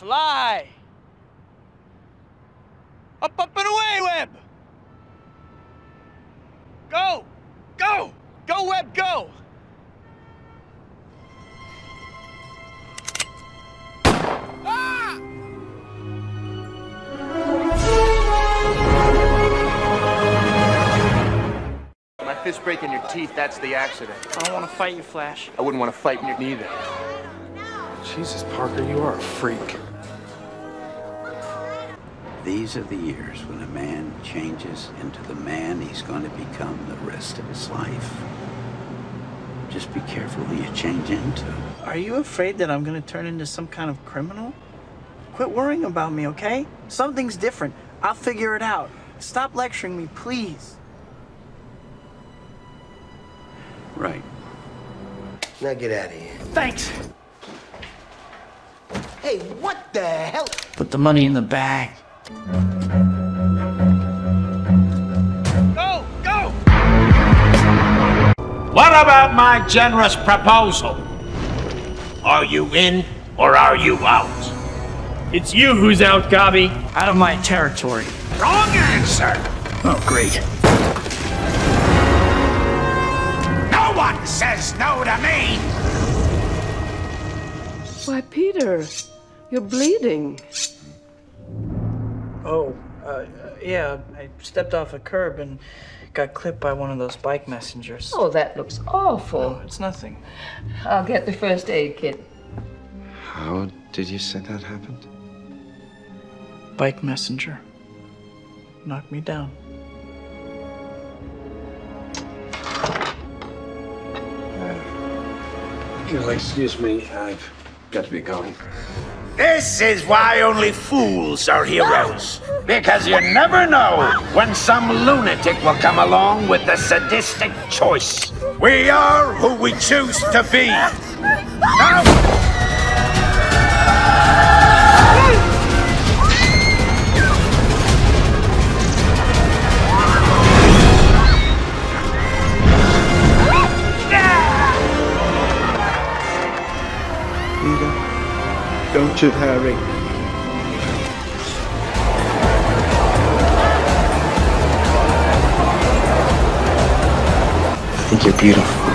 fly. Up, up, and away, web! Go! Go! Go, web, go! Ah! My fist breaking your teeth, that's the accident. I don't want to fight you, Flash. I wouldn't want to fight you neither. Jesus, Parker, you are a freak. These are the years when a man changes into the man he's going to become the rest of his life. Just be careful who you change into. Are you afraid that I'm gonna turn into some kind of criminal? Quit worrying about me, okay? Something's different. I'll figure it out. Stop lecturing me, please. Right. Now get out of here. Thanks. Hey, what the hell? Put the money in the bag. Go! Go! What about my generous proposal? Are you in or are you out? It's you who's out, Gobby. Out of my territory. Wrong answer! Oh, great. No one says no to me! Why, Peter, you're bleeding. Oh, uh, yeah, I stepped off a curb and got clipped by one of those bike messengers. Oh, that looks awful. Oh, it's nothing. I'll get the first aid kit. How did you say that happened? Bike messenger. Knocked me down. You'll excuse me, I've got to be going. This is why only fools are heroes. Because you never know when some lunatic will come along with a sadistic choice. We are who we choose to be. Now, don't you hurry. I think you're beautiful.